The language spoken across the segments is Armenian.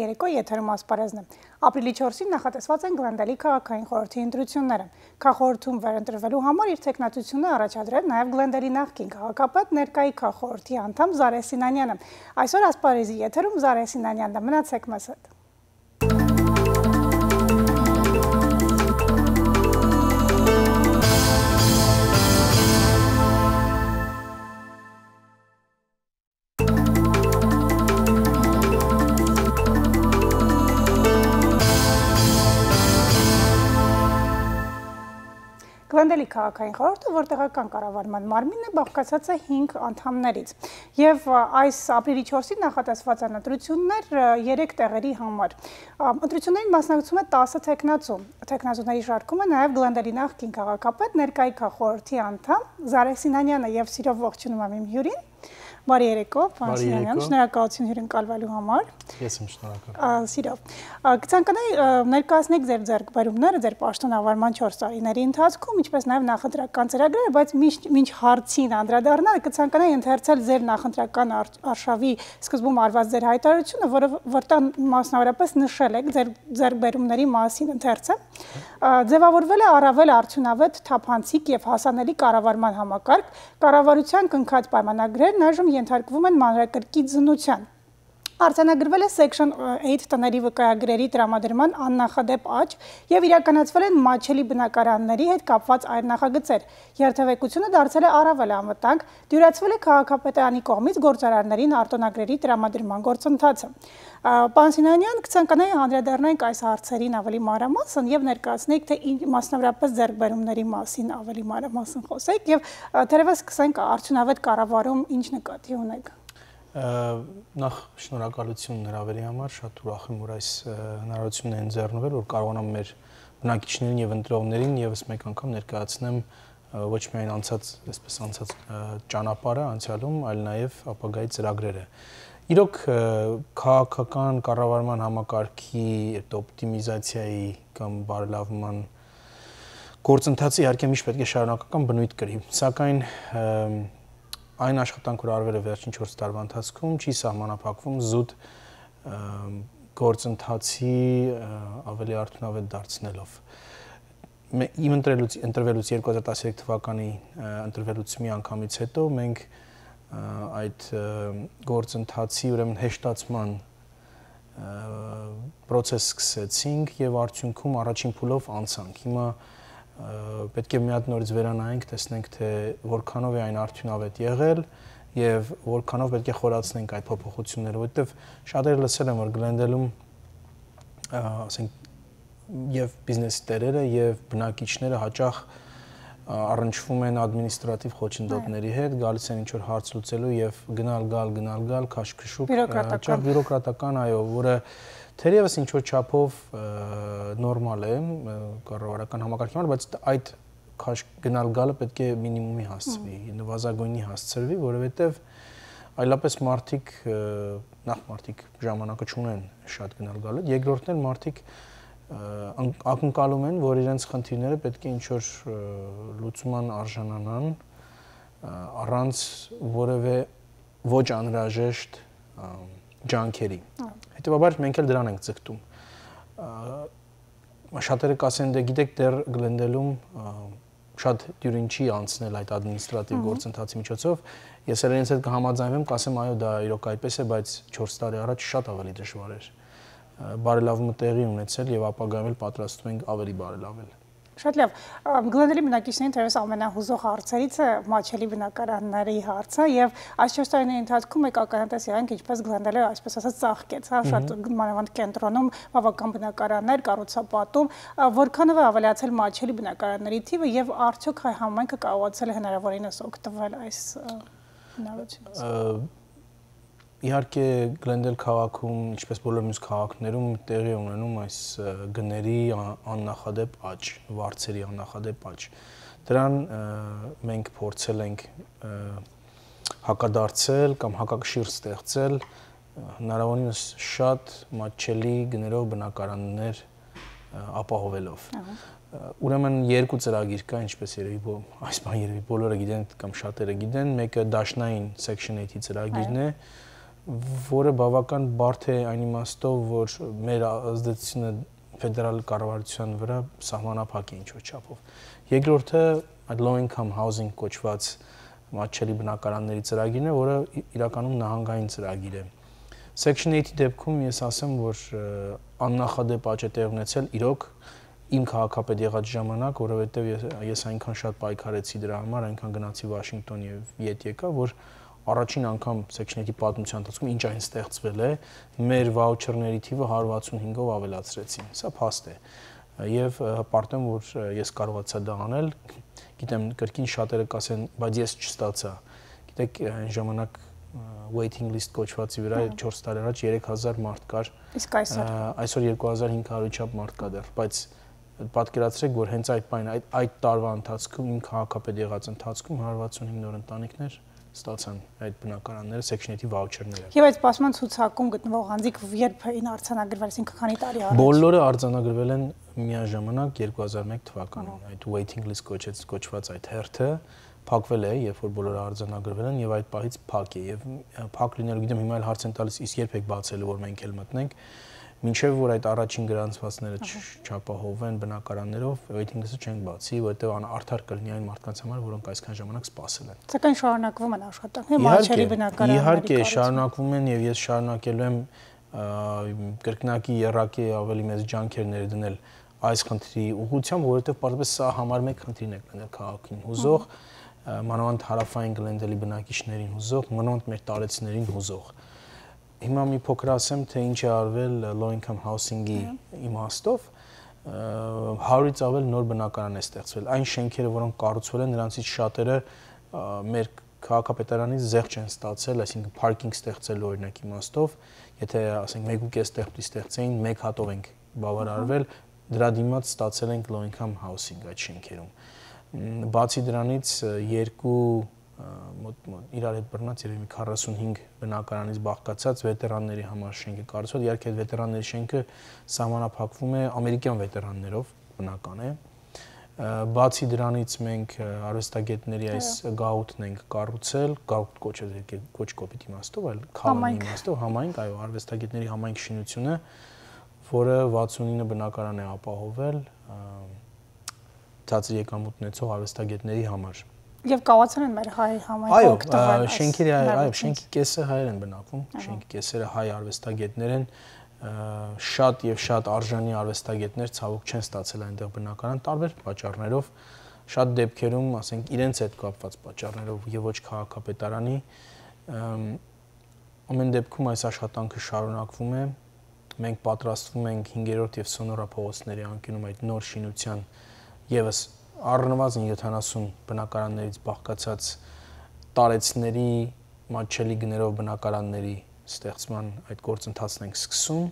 Երեկո, եթերում ասպարեզն է։ Ապրիլի 4-ին նախատեսված են Գլանդալի քաղաքային խորհրդի ընտրությունները։ Քաղաքորթում վերընտրվելու համար իր տեխնատությունը առաջադրել նաև Գլանդալի նախկին քաղաքապետ ներկայի քաղաքորթի անդամ Զարե Սինանյանը։ Այսօր ասպարեզի եթերում Զարե Սինանյանն է։ Մնացեք մեզ հետ։ Գլանդելի քաղաքային խորհուրդը, որ տեղական կառավարման մարմինն է, բաղկացած է 5 անդամներից։ Եվ այս ապրիլի 4-ին նախատեսված են ընտրություններ 3 տեղերի համար։ Ընտրություններին մասնակցում է 10 տեխնացու։ Տեխնացուների շարքում է նաև Գլանդելի նախկին քաղաքապետ ներկայի խորհրդի անդամ Զարե Սինանյանը եւ սիրով ողջունում եմ իմ հյուրին։ Բարի երեկո, պարոն Սինանյան, շնորհակալություն հյուրընկալվելու համար։ Ես եմ շնորհակալ։ Սիրով։ Կցանկանայի ներկայացնեք ձեր ձեռքբերումները ձեր պաշտոնավարման 4 տարիների ընթացքում, ինչպես նաև նախընտրական ծրագրերը, բայց մինչ հարցին անդրադառնալ, կցանկանայի ընթերցել ձեր նախընտրական արշավի սկզբում արված ձեր հայտարարությունը, որը որտեղ մասնավորապես նշել եք ձեր ձեռքբերումների մասին ընթերցը։ Ձևավորվել է առավել արդյունավետ, թափանցիկ եւ հասանելի կառավարման համակարգ, կառավարության կնքած պայմանագրերն այժմ ենթարկվում են մանրակրկիտ զնության։ Արձանագրվել է Section 8 տների վկայագրերի տրամադրման աննախադեպ աճ եւ իրականացվել են մաչելի բնակարանների հետ կապված այլ նախագծեր։ Երթևեկությունը դարձել է առավել անվտանգ, դյուրացվել է քաղաքապետարանի կողմից գործարարներին արտոնագրերի տրամադրման գործընթացը։ Պարոն Սինանյան, կցանկանայի անդրադառնանք այս հարցերին ավելի մանրամասն եւ ներկայացնենք թե մասնավորապես ձեռքբերումների մասին ավելի մանրամասն խոսենք եւ թերևս սկսենք արդյունավետ կառավարում ինչ նկատի ունեք նախ շնորհակալություն հրավերի համար, շատ ուրախ եմ, որ այս հնարավորությունն են ձեռնվել, որ կարողանամ մեր բնակիչներին եւ ընտրողներին եւս մեկ անգամ ներկայացնեմ ոչ միայն անցած, այսպես անցած ճանապարհը անցյալում, այլ նաեւ ապագայի ծրագրերը։ Իրոք քաղաքական կառավարման համակարգի օպտիմիզացիայի կամ բարելավման գործընթացը իհարկե միշտ պետք է շարունակական բնույթ կրի, սակայն այն աշխատանք, որ արվել է վերջին 4 տարվա ընթացքում, չի սահմանափակվում զուտ գործընթացի ավելի արդյունավետ դարձնելով իմ ընտրելուց ընտրվելուց 2013 թվականի ընտրվելուց մի անգամից հետո մենք այդ գործընթացի ուրեմն հեշտացման process սկսեցինք եւ արդյունքում առաջին փուլով անցանք։ Հիմա պետք է մի հատ նորից վերանայենք, տեսնենք թե որքանով է այն արդյունավետ եղել եւ որքանով պետք է խորացնենք այդ փոփոխությունները, որովհետեւ շատերը լսել են որ Glendale-ում ասենք եւ բիզնեսի տերերը եւ բնակիչները հաճախ առնչվում են адմինիստրատիվ խոչընդոտների հետ, գալիս են ինչ-որ հարց լուծելու եւ գնալ գալ գնալ գալ քաշքշուկ հաճախ բյուրոկրատական այո, որը թերևս ինչ որ չափով նորմալ է կառավարական համակարգի համար, բայց այդ քաշ գնալ գալը պետք է մինիմումի հասցվի, նվազագույնի հասցրվի, որովհետև այլապես մարդիկ նախ մարդիկ ժամանակը չունեն շատ գնալ գալը, երկրորդն էլ մարդիկ ակնկալում են, որ իրենց խնդիրները պետք է ինչ որ լուծման արժանանան առանց որևէ ոչ անհրաժեշտ ջանքերի։ Հետևաբար մենք էլ դրան ենք ձգտում։ Շատերը կասեն, դե գիտեք, դեռ Գլենդելում շատ դյուրին չի անցնել այդ ադմինիստրատիվ գործընթացի միջոցով։ Ես էլ ինձ հետ կհամաձայնվեմ, կասեմ, այո, դա իրոք այդպես է, բայց 4 տարի առաջ շատ ավելի դժվար էր։ Բարելավումը տեղի ունեցել եւ ապագայում էլ պատրաստվում ենք ավելի բարելավել։ Շատ լավ։ Գլենդելի բնակիչներին թերևս ամենահուզող հարցերից է մաչելի բնակարանների հարցը եւ այս 4 տարիների ընթացքում եք ականատես եղանք ինչպես Գլենդելը այսպես ասած ծաղկեց, հա, շատ մանավանդ կենտրոնում բավական բնակարաններ, կառուցապատում, որքանով է ավելացել մաչելի բնակարանների թիվը եւ արդյոք հայ համայնքը կարողացել է հնարավորինս օգտվել այս հնարավորությունից Իհարկե Գլենդել քաղաքում, ինչպես բոլոր մյուս քաղաքներում տեղի ունենում այս գների աննախադեպ աճ, վարձերի աննախադեպ աճ։ Դրան մենք փորձել ենք հակադարձել կամ հակակշիռ ստեղծել հնարավորինս շատ մատչելի գներով բնակարաններ ապահովելով։ Ուրեմն երկու ծրագիր կա, ինչպես երևի այս բան երևի բոլորը գիտեն կամ շատերը գիտեն, մեկը դաշնային section 8-ի ծրագիրն է, Ա որը բավական բարդ է այն իմաստով, որ մեր ազդեցությունը ֆեդերալ կառավարության վրա սահմանափակ է ինչ որ չափով։ Երկրորդը այդ low income housing կոչված մատչելի բնակարանների ծրագիրն է, որը իրականում նահանգային ծրագիր է։ Section 8-ի դեպքում ես ասեմ, որ աննախադեպ աճ է տեղ ունեցել իրոք իմ քաղաքապետ եղած ժամանակ, որովհետև ես, ես այնքան շատ պայքարեցի դրա համար, այնքան գնացի Վաշինգտոն եւ ետ եկա, որ առաջին անգամ 8-ի պատմության ընթացքում ինչ այն ստեղծվել է, մեր վաուչերների թիվը 165-ով ավելացրեցին։ Սա փաստ է եւ հպարտեմ որ ես կարողացա դա անել գիտեմ կրկին շատերը կասեն բայց ես չստացա գիտեք այն ժամանակ waiting list կոչվածի վրա 4 տարի առաջ 3000 մարդ կար իսկ այսօր? Այսօր 2500 չափ մարդ կա դեռ բայց պատկերացրեք որ հենց այդ բանը այդ այդ տարվա ընթացքում իմ քաղաքապետ եղած ընթացքում 165 նոր ընտանիքներ ստացան այդ բնակարանները սեքշնետի վաուչերները։ Եվ այդ սպասման ցուցակում գտնվող անձիկ երբ էին արձանագրվել, այսինքն քանի տարի առաջ։ Բոլորը արձանագրվել են միաժամանակ 2001 թվականին այդ waiting list կոչեց կոչված այդ հերթը փակվել է, երբ որ բոլորը արձանագրվել են եւ այդ պահից փակ է եւ փակ լինելու գիտեմ հիմա էլ հարց են տալիս իսկ երբ եք բացելու որ մենք էլ մտնենք մինչև որ այդ առաջին գրանցվածները չապահովեն բնակարաններով, waiting list-ը չենք բացի, որտեղ արդար կլինի այն մարդկանց համար, որոնք այսքան ժամանակ սպասել են։ Սակայն շարունակվում են աշխատանքները, մատչերի բնակարանները։ Իհարկե, շարունակվում են եւ ես շարունակելու եմ կրկնակի երակի ավելի մեծ ջանքեր ներդնել այս խնդրի ուղղությամբ, որովհետեւ պարզապես սա համար մեկ խնդիրն է կնել քաղաքին հուզող, մանավանդ հարավային գլենդելի բնակիչներին հուզող, մանավանդ մեր տարեցիներին հուզող հիմա մի փոքր ասեմ, թե ինչ է արվել low income housing-ի իմաստով, 100-ից ավել նոր բնակարան է ստեղծվել։ Այն շենքերը, որոնք կառուցվել են, նրանցից շատերը մեր քաղաքապետարանից զեղչ են ստացել, այսինքն parking ստեղծել օրինակ իմաստով, եթե ասենք 1.5 տեղ ստեղծեին, 1 հատով ենք բավարարվել, դրա դիմաց ստացել ենք low income housing այդ շենքերում։ Բացի դրանից երկու մոտ իրար հետ բռնած երևի 45 բնակարանից բաղկացած վետերանների համար շենքը կառուցվել։ Իհարկե այդ վետերանների շենքը սահմանափակվում է ամերիկյան վետերաններով, բնական է։ Բացի դրանից մենք արվեստագետների այս գաուտն ենք կառուցել, գաուտ կոչել կոչ կոպիտ իմաստով, այլ քաղաքի իմաստով համայնք, այո, արվեստագետների համայնք շինությունը, որը 69 բնակարան է ապահովել ցածր եկամուտ ունեցող արվեստագետների համար Եվ կարողացան են մեր հայ համայնքը օգտվել։ Այո, շենքերի այո, շենքի կեսը հայեր են բնակվում, շենքի կեսերը հայ արվեստագետներ են, շատ եւ շատ արժանի արվեստագետներ ցավոք չեն ստացել այնտեղ բնակարան տարբեր պատճառներով շատ դեպքերում, ասենք, իրենց հետ կապված պատճառներով եւ ոչ քաղաքապետարանի ամեն դեպքում այս աշխատանքը շարունակվում է։ Մենք պատրաստվում ենք 5-րդ եւ Սոնորա փողոցների անկյունում այդ նոր շինության եւս առնվազն 70 բնակարաններից բաղկացած տարեցների մատչելի գներով բնակարանների ստեղծման այդ գործընթացն ենք սկսում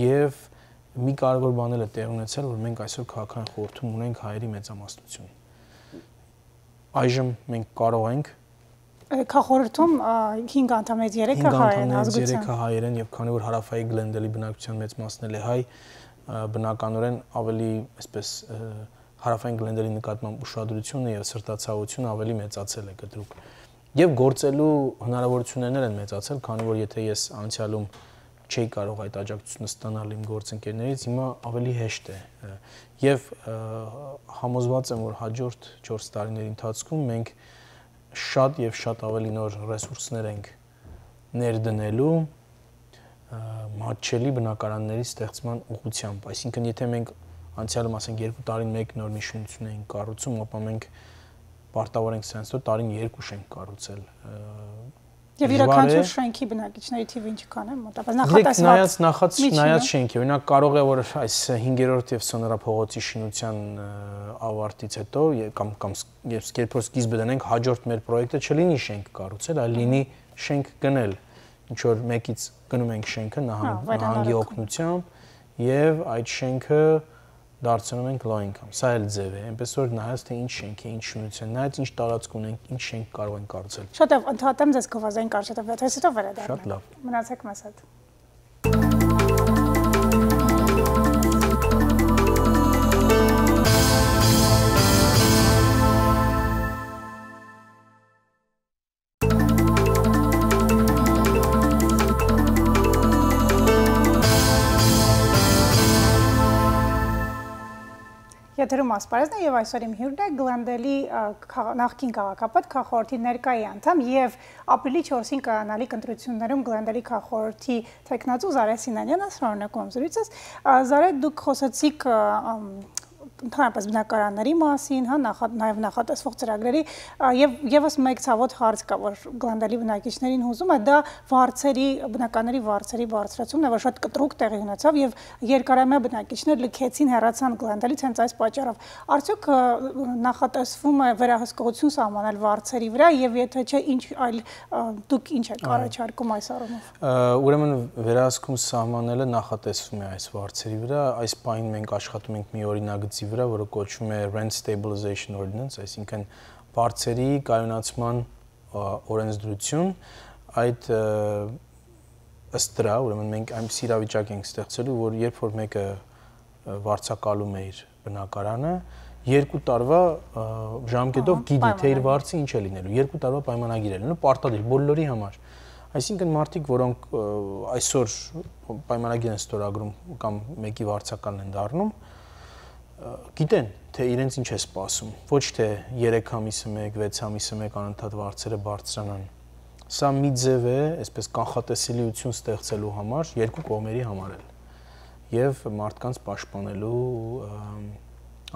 եւ մի կարևոր բան էլ է տեղ ունեցել որ մենք այսօր քաղաքային խորհրդում ունենք հայերի մեծամասնություն այժմ մենք կարող ենք Քաղաքորթում 5 անդամից 3-ը հայ են ազգության։ 3-ը հայեր են եւ քանի որ հարավայի գլենդելի բնակչության մեծ մասն էլ է հայ, բնականորեն ավելի այսպես հարավային գլենդերի նկատմամբ ուշադրությունը եւ սրտացավությունը ավելի մեծացել է կտրուկ։ Եվ գործելու հնարավորություններն են մեծացել, քանի որ եթե ես անցյալում չէի կարող այդ աջակցությունը ստանալ իմ գործընկերներից, հիմա ավելի հեշտ է։ Եվ համոզված եմ, որ հաջորդ 4 տարիների ընթացքում մենք շատ եւ շատ ավելի նոր ռեսուրսներ ենք ներդնելու մատչելի բնակարանների ստեղծման ուղղությամբ։ Այսինքն, եթե մենք անցյալում ասենք 2 տարին 1 նոր մի շինություն էին կառուցում, ապա մենք պարտավոր ենք սրանց հետո տարին 2 շենք կառուցել։ Եվ յուրաքանչյուր շենքի բնակիչների թիվը ինչքան է մոտավորապես նախատեսված։ Նայած նախած նայած շենքի, օրինակ կարող է որ այս 5-րդ եւ Սոնորա փողոցի շինության ավարտից հետո կամ կամ երբ որ սկիզբը դնենք հաջորդ մեր պրոյեկտը չլինի շենք կառուցել, այլ լինի շենք գնել։ Ինչ որ մեկից գնում ենք շենքը նահանգի օգնությամբ եւ այդ շենքը դարձնում ենք low income։ Սա էլ ձև է, այնպես որ նայած թե ինչ շենք է, ինչ շինություն, նայած ինչ տարածք ունենք, ինչ շենք կարող են կառուցել։ Շատ լավ, ընդհատեմ ձեզ գովազային կարճատև, հետո վերադառնանք։ Շատ լավ։ Մնացեք մեզ հետ։ Եթերում ասպարեզն է եւ այսօր իմ հյուրն է Գլանդելի նախկին քաղաքապետ քաղաքորդի ներկայի անդամ եւ ապրիլի 4-ին կայանալի կընտրություններում Գլանդելի քաղաքորդի տեխնացու Զարե Սինանյանը շարունակում զրույցս։ Զարե դուք խոսեցիք ընդհանրապես բնակարանների մասին, հա, նախատ նաև նախատեսվող ծրագրերի եւ եւս մեկ ցավոտ հարց կա, որ գլանդալի բնակիչներին հուզում է, դա վարձերի, բնականների վարձերի բարձրացումն է, որ շատ կտրուկ տեղի ունեցավ եւ երկարամյա բնակիչներ լքեցին հեռացան գլանդալից հենց այս պատճառով։ Արդյոք նախատեսվում է վերահսկողություն սահմանել վարձերի վրա եւ եթե չէ, ինչ այլ դուք ինչ եք առաջարկում այս առումով։ Ուրեմն վերահսկում սահմանելը նախատեսվում է այս վարձերի վրա, այս պահին մենք աշխատում ենք մի օրինագծի վրա, որը կոչվում է Rent Stabilization Ordinance, այսինքն բարձերի կայունացման օրենսդրություն, այդ ըստ դրա, ուրեմն մենք այնպես իրավիճակ ենք ստեղծելու, որ երբ որ մեկը վարձակալում է իր բնակարանը, երկու տարվա ժամկետով գիտի թե իր վարձը ինչ է լինելու, երկու տարվա պայմանագիր է լինելու պարտադիր բոլորի համար։ Այսինքն մարդիկ, որոնք այսօր պայմանագիր են ստորագրում կամ մեկի վարձակալն են դառնում, գիտեն, թե իրենց ինչ է սպասում։ Ոչ թե 3 ամիսը 1, 6 ամիսը 1 անընդհատ վարձերը բարձրանան։ Սա մի ձև է, այսպես կանխատեսելիություն ստեղծելու համար երկու կողմերի համար էլ եւ մարդկանց պաշտպանելու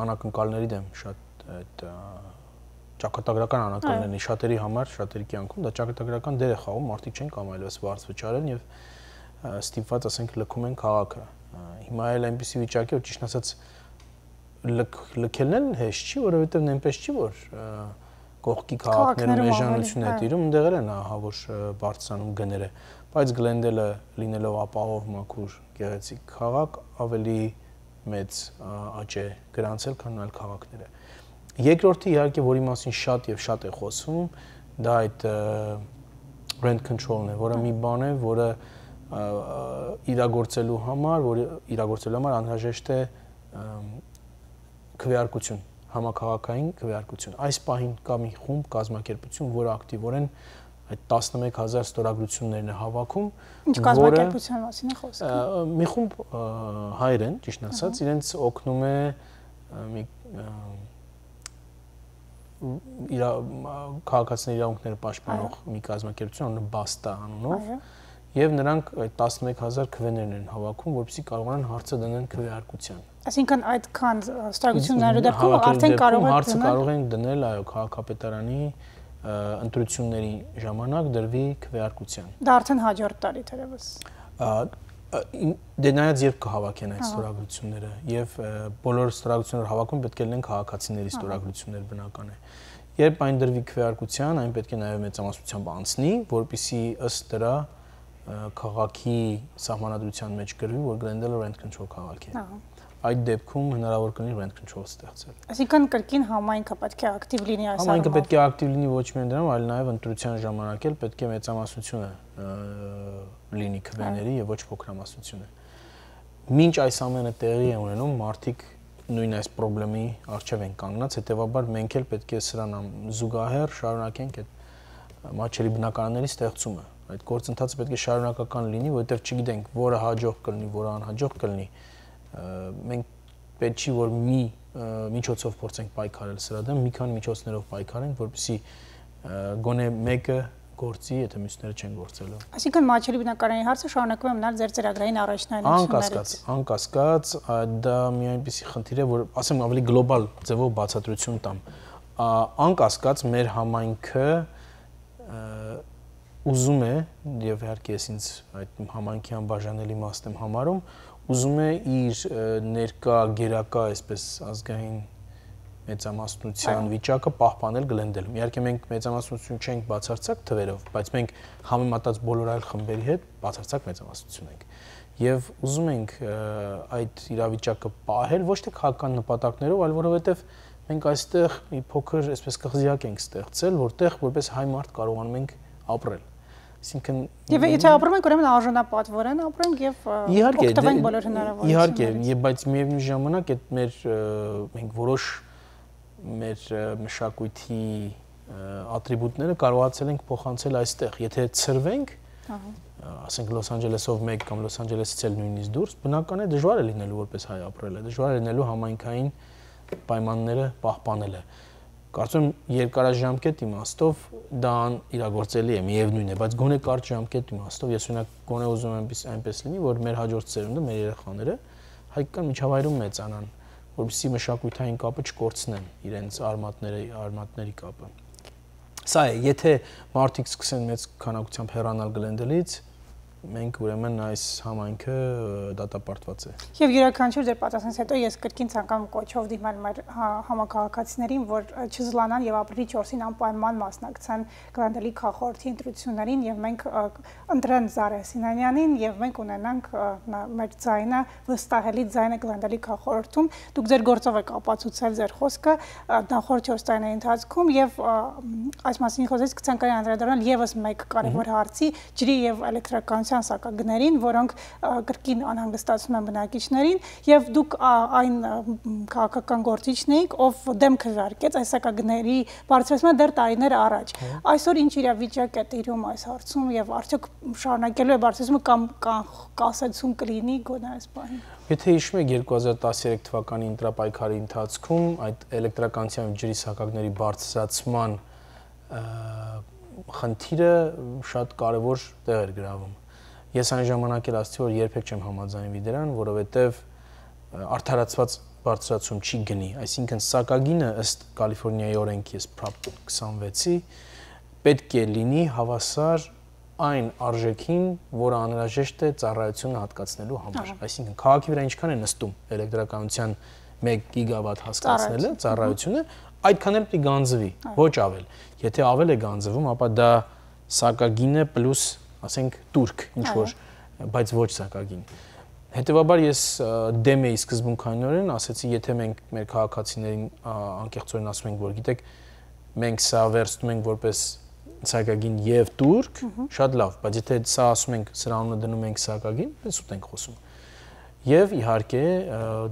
անակնկալների դեմ շատ այդ ճակատագրական անակնկալների շատերի համար, շատերի կյանքում դա ճակատագրական դեր է խաղում, մարդիկ չեն կամ այլևս վարձ վճարել եւ ստիպված ասենք լքում են քաղաքը։ Հիմա էլ այնպեսի վիճակ է, որ ճիշտ ասած լքելն էլ հեշտ չի, որովհետև նայնպես չի, որ կողքի քաղաքներում էժանություն է հա։ տիրում, ընդեղ էլ են ահա որ բարձրանում գները, բայց Գլենդելը լինելով ապահով մաքուր գեղեցիկ քաղաք, ավելի մեծ աճ է գրանցել, քան այլ քաղաքները։ Երկրորդը իհարկե, որի մասին շատ եւ շատ է խոսում, դա այդ rent control-ն է, որը մի բան է, որը իրագործելու համար, որը իրագործելու համար անհրաժեշտ է քվեարկություն, համակարգային քվեարկություն։ Այս պահին կա մի խումբ կազմակերպություն, որը ակտիվորեն այդ 11000 ստորագրություններն է հավաքում, Ինչ կազմակերպության մասին է խոսքը։ Մի խումբ հայր են, ճիշտ ասած, իրենց օգնում է մի իր քաղաքացիների իրավունքները պաշտպանող մի կազմակերպություն, անունը Բաստա անունով, եւ նրանք այդ 11000 քվեներն են հավաքում, որովհետեւ կարողանան հարցը դնել քվեարկության։ Այսինքն այդքան ստորագրությունների դեպքում արդեն կարող եք հարցը կարող են դնել այո քաղաքապետարանի ընտրությունների ժամանակ դրվի քվեարկության։ Դա արդեն հաջորդ տարի թերևս։ Դե նայած երբ կհավաքեն այդ ստորագրությունները եւ բոլոր ստորագրությունները հավաքում պետք է լինեն քաղաքացիների ստորագրություններ բնական է։ Երբ այն դրվի քվեարկության, այն պետք է նաեւ մեծամասնությամբ անցնի, որpիսի ըստ դրա քաղաքի սահմանադրության մեջ գրվի, որ Glendale rent control քաղաք է։ Ահա այդ դեպքում հնարավոր կլինի rent control ստեղծել։ Այսինքն կրկին համայնքը պետք է ակտիվ լինի այս առումով։ Համայնքը պետք է ակտիվ լինի ոչ միայն դրանում, այլ նաև ընտրության ժամանակ էլ պետք է մեծամասնությունը լինի քվեների եւ ոչ փոքրամասնությունը։ Մինչ այս ամենը տեղի է ունենում, մարդիկ նույն այս խնդրի արժև են կանգնած, հետեւաբար մենք էլ պետք է սրան զուգահեռ շարունակենք այդ մաչերի բնակարանների ստեղծումը այդ գործընթացը պետք է շարունակական լինի, որովհետև չգիտենք, որը հաջող կլինի, որը անհաջող կլինի։ Մենք պետք չի որ մի միջոցով փորձենք պայքարել սրա դեմ, մի քանի միջոցներով պայքարենք, որպեսզի գոնե մեկը գործի, եթե մյուսները չեն գործելու։ Այսինքն մաչելի բնակարանի հարցը շարունակում է մնալ ձեր ծրագրային առաջնահերթություններից։ Անկասկած, անկասկած, դա մի այնպիսի խնդիր է, որ ասեմ ավելի գլոբալ ձևով բացատրություն տամ։ Անկասկած մեր համայնքը ուզում է եւ իհարկե ես ինձ այդ համանքի անբաժանելի մաս եմ համարում, ուզում է իր ներկա գերակա, այսպես ազգային մեծամասնության վիճակը պահպանել գլենդելում։ Իհարկե մենք մեծամասնություն չենք բացարձակ թվերով, բայց մենք համեմատած բոլոր այլ խմբերի հետ բացարձակ մեծամասնություն ենք։ Եվ ուզում ենք այդ իրավիճակը պահել ոչ թե քաղաքական նպատակներով, այլ որովհետև մենք այստեղ մի փոքր, այսպես կղզիակ ենք ստեղծել, որտեղ որպես հայ մարդ կարողանում ենք ապրել Այսինքն Եվ եթե ապրում ենք, ուրեմն արժանապատվորեն ապրենք եւ օգտվենք բոլոր հնարավորություններից։ Իհարկե, եւ բայց միևնույն ժամանակ այդ մեր մենք որոշ մեր մշակույթի ատրիբուտները կարողացել ենք փոխանցել այստեղ։ Եթե ծրվենք, ասենք Լոս Անջելեսով մեկ կամ Լոս Անջելեսից էլ նույնիսկ դուրս, բնական է դժվար է լինելու որպես հայ ապրելը, դժվար է լինելու համայնքային պայմանները պահպանելը։ Կարծում եմ երկարաժամկետ իմաստով դա իրագործելի է, միևնույն է, բայց գոնե կարճ ժամկետ իմաստով ես օրինակ գոնե ուզում եմ այնպես լինի, որ մեր հաջորդ ծերունդը, մեր երեխաները հայկական միջավայրում մեծանան, որովհետեւ մշակութային կապը չկորցնեն իրենց արմատների արմատների կապը։ Սա է, եթե մարդիկ սկսեն մեծ քանակությամբ հեռանալ գլենդելից, մենք ուրեմն այս համայնքը դատապարտված է։ Եվ յուրաքանչյուր ձեր պատասխանից հետո ես կրկին ցանկամ կոչով մեր հա, համակարգացիներին, որ չզլանան եւ ապրիլի 4-ին անպայման մասնակցեն Գլանդելի քաղաքորդի ընտրություններին եւ մենք ընտրեն Զարե Սինանյանին եւ մենք ունենանք մեր ձայնը վստահելի ձայնը Գլանդելի քաղաքորդում։ Դուք ձեր գործով եք ապացուցել ձեր խոսքը նախորդ 4 տարիների ընթացքում եւ այս մասին խոսեցիք ցանկային անդրադառնալ եւս մեկ կարևոր հարցի ջրի եւ էլեկտրականության բնակչության սակագներին, որոնք կրկին անհանգստացնում են բնակիչներին եւ դուք այն քաղաքական գործիչն եք, ով դեմ քվարկեց այս սակագների բարձրացումը դեռ տարիներ առաջ։ Այսօր ինչ իրավիճակ է տիրում այս հարցում եւ արդյոք շարունակելու է բարձրացումը կամ կասեցում կլինի գոնե այս բանը։ Եթե հիշում եք 2013 թվականի ընտրապայքարի ընթացքում այդ էլեկտրականության ջրի սակագների բարձրացման խնդիրը շատ կարևոր տեղ էր գրավում Ես այն ժամանակ էլ ասացի, որ երբեք չեմ համաձայնվի դրան, որովհետև արդարացված բարձրացում չի գնի, այսինքն սակագինը ըստ Կալիֆոռնիայի օրենքի ըստ Prop 26-ի պետք է լինի հավասար այն արժեքին, որը անհրաժեշտ է ծառայությունը հատկացնելու համար։ Այսինքն քաղաքի վրա ինչքան է նստում էլեկտրականության 1 գիգավատ հասկացնելը, ծառայությունը, այդքան էլ պիտի գանձվի, ոչ ավել։ Եթե ավել է գանձվում, ապա դա սակագինը պլյուս ասենք турք ինչ որ, բայց ոչ սակագին։ Հետևաբար ես դեմ էի սկզբունքայինորեն, ասեցի, եթե մենք մեր քաղաքացիներին անկեղծորեն ասում ենք, որ գիտեք, մենք սա վերստում ենք որպես ցակագին եւ турք, շատ լավ, բայց եթե սա ասում ենք, սրանունը դնում ենք ցակագին, պես ուտ ենք խոսում։ Եվ իհարկե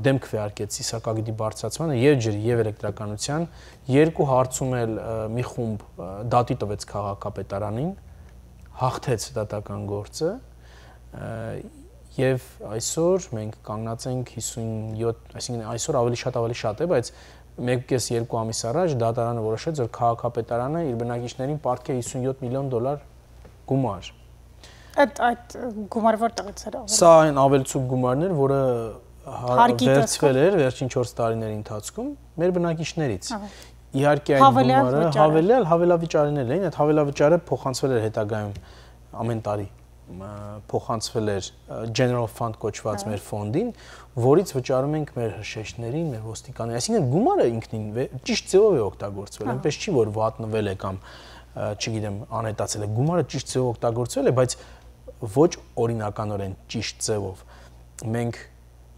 դեմ քվեարկեցի սակագդի բարձրացմանը եւ ջրի եւ էլեկտրականության երկու հարցում էլ մի խումբ դատի տվեց քաղաքապետարանին, հաղթեց դատական գործը եւ այսօր մենք կանգնած ենք 57, այսինքն այսօր ավելի շատ ավելի շատ է, բայց 1.5-2 ամիս առաջ դատարանը որոշեց, որ քաղաքապետարանը իր բնակիչներին պարտք է 57 միլիոն դոլար գումար։ Այդ այդ գումարը որտեղից էր ավել։ Սա այն ավելցուկ գումարն էր, որը վերցվել էր վերջին 4 տարիների ընթացքում մեր բնակիչներից իհարկե այն գումարը հավելել հավելավիճարներ էին, այդ հավելավիճարը փոխանցվել էր հետագայում ամեն տարի փոխանցվել էր General Fund կոչված մեր ֆոնդին, որից վճարում ենք մեր հրշեջներին, մեր ոստիկաններին։ Այսինքն գումարը ինքնին ճիշտ ձևով է օգտագործվել, այնպես չի որ վատնվել է կամ չգիտեմ, անհետացել է։ Գումարը ճիշտ ձևով օգտագործվել է, բայց ոչ օրինականորեն ճիշտ ձևով։ Մենք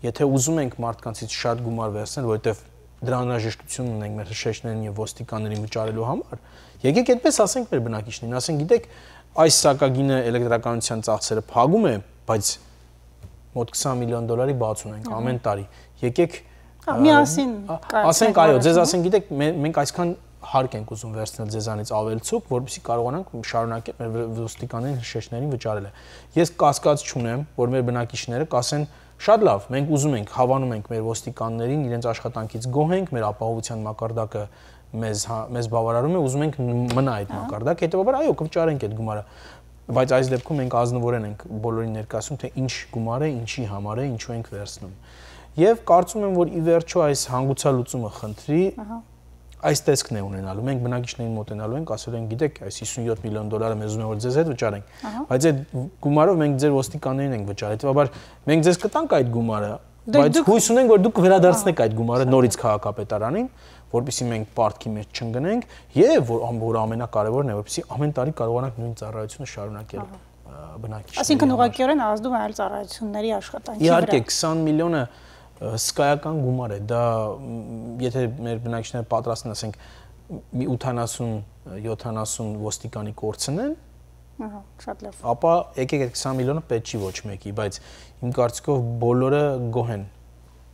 եթե ուզում ենք մարդկանցից շատ գումար վերցնել, որովհետև դրա անհրաժեշտություն ունենք մեր հրշեջներին եւ ոստիկաններին վճարելու համար, եկեք այդպես ասենք մեր բնակիչներին, ասենք գիտեք, այս սակագինը էլեկտրականության ծախսերը փակում է, բայց մոտ 20 միլիոն դոլարի բաց ունենք ամեն տարի։ Եկեք միասին ասենք այո, ձեզ ասենք գիտեք մենք այսքան հարկ ենք ուզում վերցնել ձեզանից ավելցուկ, որովհետեւ կարողանանք շարունակել մեր ոստիկաններին հրշեջներին վճարելը։ Ես կասկած չունեմ, որ մեր բնակիչները կասեն շատ լավ, մենք ուզում ենք, հավանում ենք մեր ոստիկաններին իրենց աշխատանքից գոհենք, մեր ապահովության մակարդակը մեզ հա, մեզ բավարարում է, ուզում ենք մնա այդ մակարդակ, հետեւաբար այո, կվճարենք այդ գումարը բայց այս դեպքում մենք ազնվորեն ենք բոլորին ներկայացնում թե ինչ գումար է, ինչի համար է, ինչու ենք վերցնում։ Եվ կարծում եմ, որ ի վերջո այս հանգուցալուծումը խնդրի այս տեսքն է ունենալու։ Մենք բնակիչներին մոտենալու ենք, ասել են, գիտեք, այս 57 միլիոն դոլարը մեզ ուզում է որ ձեզ հետ վճարենք։ Բայց այդ գումարով մենք ձեր ոստիկաններին ենք վճարել։ Հետևաբար մենք ձեզ կտանք այդ գումարը, դե բայց հույս ունենք, որ դուք վերադարձնեք այդ գումարը նորից քաղաքապետարանին որպեսզի մենք պարտքի մեջ չընկնենք եւ որ որ ամենակարևորն է որպեսզի ամեն տարի կարողանանք նույն ծառայությունը շարունակել բնակիչների Այսինքն ուղղակիորեն ազդում է այլ ծառայությունների աշխատանքի վրա Իհարկե 20 միլիոնը հսկայական գումար է դա եթե մեր բնակիչները պատրաստ են ասենք մի 80-70 ոստիկանի կորցնեն Ահա, շատ լավ։ Ապա եկեք այդ 20 միլիոնը պետք չի ոչ մեկի, բայց իմ կարծիքով բոլորը գոհ են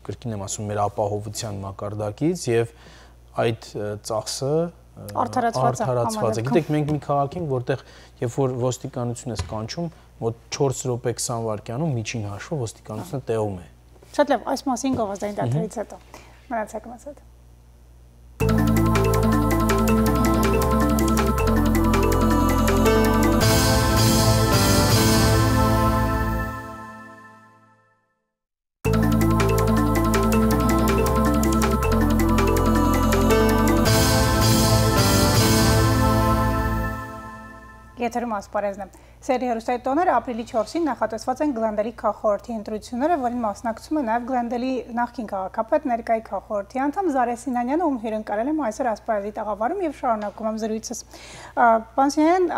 կրկին եմ ասում մեր ապահովության մակարդակից եւ այդ ծախսը արդարացված է։ Գիտեք, մենք մի քաղաք ենք, որտեղ երբ որ ոստիկանություն ես կանչում, մոտ 4 րոպե 20 վայրկյանում միջին հաշվով ոստիկանությունը տեղում է։ Շատ լավ, այս մասին գովազդային դատարից հետո։ Մնացեք մեզ հետ։ Եթերում ասպարեզն է։ Սերի հերոստայի տոները ապրիլի 4-ին նախատեսված են Գլանդելի քաղաքորդի ընտրությունները, որին մասնակցում է նաև Գլանդելի նախկին քաղաքապետ ներկայի քաղաքորդի անդամ Զարե Սինանյանը, ում հյուրընկալել եմ այսօր ասպարեզի տաղավարում եւ շարունակում եմ զրույցս։ Պանսիան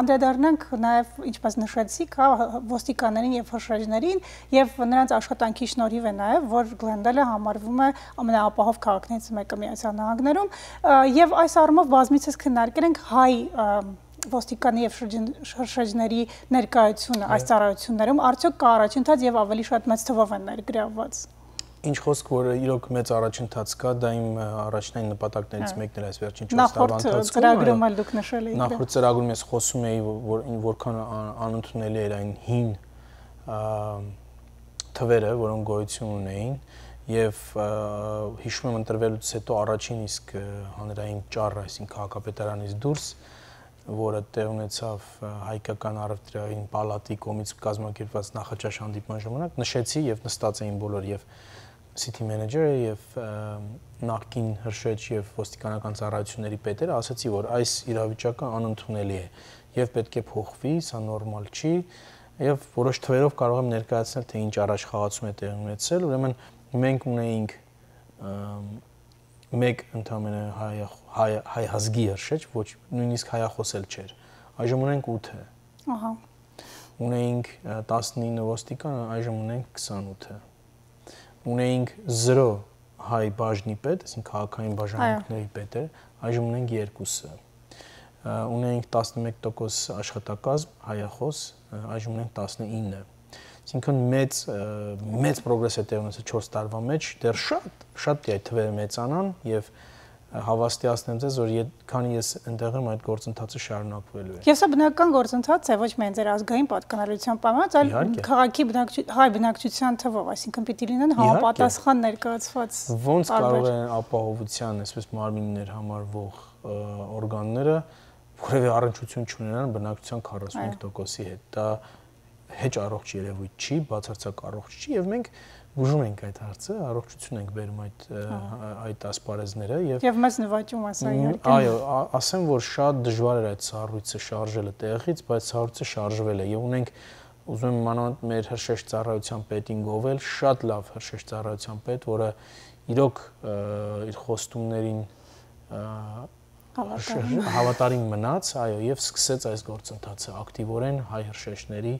անդրադառնանք նաև ինչպես նշեցիք, հա ոստիկաններին եւ հրշեջներին եւ նրանց աշխատանքի շնորհիվ է նաև, որ Գլանդելը համարվում է ամենաապահով քաղաքներից մեկը Միացյալ Նահանգներում եւ այս առումով բազմիցս քննարկել ենք հայ ոստիկանի եւ շրջների ներկայությունը այս ծառայություններում արդյոք կա առաջընթաց եւ ավելի շատ մեծ թվով են ներգրավված Ինչ խոսք, որ իրոք մեծ առաջընթաց կա, դա իմ առաջնային նպատակներից մեկն էր այս վերջին 4 տարվա ընթացքում։ ծրագրում էլ դուք նշել եք։ Նախորդ ծրագրում ես խոսում էի, որ որքան անընդունելի էր այն հին թվերը, որոնք գոյություն ունեին եւ հիշում եմ ընտրվելուց հետո առաջին իսկ հանրային ճառը, այսինքն քաղաքապետարանից դուրս որը տեղ ունեցավ հայկական առևտրային պալատի կողմից կազմակերպված նախաճաշ հանդիպման ժամանակ նշեցի եւ նստած էին բոլոր եւ city manager-ը եւ նախկին հրշեջ եւ ոստիկանական ծառայությունների պետերը ասացի որ այս իրավիճակը անընդունելի է եւ պետք է փոխվի, սա նորմալ չի եւ որոշ թվերով կարող եմ ներկայացնել թե ինչ առաջ խաղացում է տեղ ունեցել ուրեմն մենք ունեինք մեկ ընդամենը հայ հայ հայ ազգի հրշեջ, ոչ նույնիսկ հայախոսել չէր։ Այժմ ունենք 8-ը։ Ահա։ Ունեինք 19 ոստիկան, այժմ ունենք 28-ը։ Ունեինք 0 հայ բաժնի պետ, այսինքն քաղաքային բաժանմունքների պետեր, այժմ ունենք 2-ը։ Ունեինք 11% աշխատակազմ հայախոս, այժմ ունենք 19-ը Այսինքն մեծ մեծ պրոգրես է տեղ ունեցել 4 տարվա մեջ, դեռ շատ շատ է թվերը մեծանան եւ հավաստիացնեմ ձեզ, որ քանի ես ընդեղ եմ այդ գործընթացը շարունակվելու է։ Եվ սա բնական գործընթաց է, ոչ միայն ձեր ազգային պատկանելիության պայմանից, այլ քաղաքի հայ բնակչության թվով, այսինքն պիտի լինեն համապատասխան ներկայացված։ Ոնց կարող են ապահովության, այսպես մարմիններ համարվող օրգանները որևէ առնչություն չունենան բնակչության 45%-ի հետ։ Դա հեչ առողջ երևույթ չի, բացարձակ առողջ չի եւ մենք բուժում ենք այդ հարցը, առողջություն ենք բերում այդ այդ ասպարեզները եւ Եվ մեծ նվաճում ասա իհարկե։ Այո, ասեմ, որ շատ դժվար էր այդ սառույցը շարժելը տեղից, բայց սառույցը շարժվել է եւ ունենք ուզում եմ իմանալ մեր հրշեջ ծառայության պետին գովել, շատ լավ հրշեջ ծառայության պետ, որը իրոք իր խոստումներին հավատարիմ մնաց, այո, եւ սկսեց այս գործընթացը ակտիվորեն հայ հրշեջների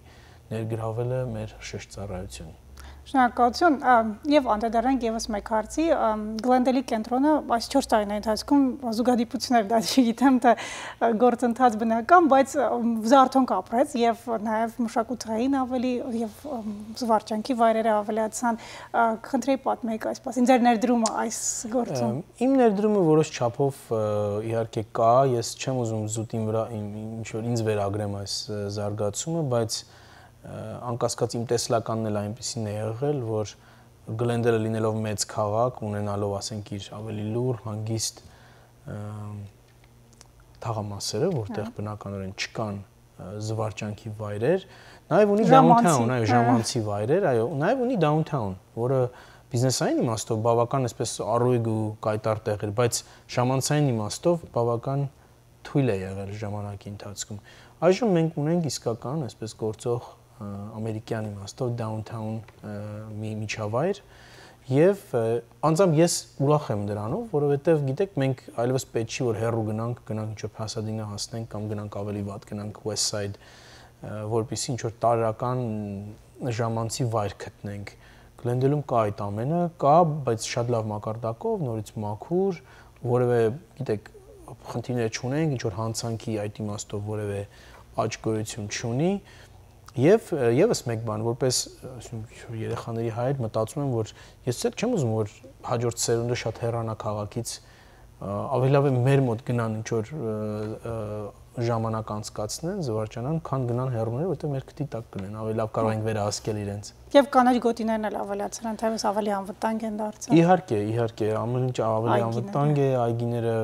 ներգրավելը մեր շեշտծառայություն։ Շնորհակալություն եւ անդրադառնանք եւս մեկ հարցի Գլենդելի կենտրոնը այս 4 տարիների ընթացքում զուգադիպություններ դա չգիտեմ թե գործընթաց բնական, բայց զարթոն կապրեց եւ նաեւ մշակութային ավելի եւ զվարճանքի վայրերը ավելացան։ Խնդրեի պատմեք այսպես ինձ ներդրումը այս գործում։ Իմ ներդրումը որոշ չափով իհարկե կա, ես չեմ ուզում զուտին վրա ինչ որ ինձ վերագրեմ այս զարգացումը, բայց անկասկած իմ տեսլականն էլ այնպեսին է եղել, որ Գլենդերը լինելով մեծ քաղաք, ունենալով, ասենք, իր ավելի լուր, հանգիստ թաղամասերը, որտեղ բնականորեն չկան զվարճանքի վայրեր, նաև ունի downtown, այո, ժամանցի վայրեր, այո, նաև ունի downtown, որը բիզնեսային իմաստով բավական այսպես առույգ ու կայտար տեղ էր, բայց ժամանցային իմաստով բավական թույլ է եղել ժամանակի ընթացքում։ Այժմ մենք ունենք իսկական այսպես գործող ամերիկյան իմաստով downtown մի միջավայր եւ անձամբ ես ուրախ եմ դրանով, որովհետեւ գիտեք մենք այլևս պետք չի որ հեռու գնանք, գնանք ինչ-որ Փասադինա հասնենք կամ գնանք ավելի վատ գնանք West Side, որպեսզի ինչ-որ տարական ժամանցի վայր գտնենք։ Գլենդելում կա այդ ամենը, կա, բայց շատ լավ մակարդակով, նորից մաքուր, որևէ, գիտեք, խնդիրներ չունենք, ինչ որ հանցանքի այդ իմաստով որևէ աճ գոյություն չունի, Եվ եւս մեկ բան, որպես երեխաների հայր մտածում եմ, որ ես էլ չեմ ուզում, որ հաջորդ սերունդը շատ հեռանա քաղաքից, ավելի լավ է մեր մոտ գնան ինչ որ ժամանակ անցկացնեն, զվարճանան, քան գնան հեռուներ, որտեղ մեր քտի տակ գնեն, ավելի լավ կարող են վերահասկել իրենց։ Եվ կանաչ գոտիներն էլ ավելացան, ընդհանրապես ավելի անվտանգ են դարձել։ Իհարկե, իհարկե, ամեն ինչ ավելի անվտանգ է, այգիները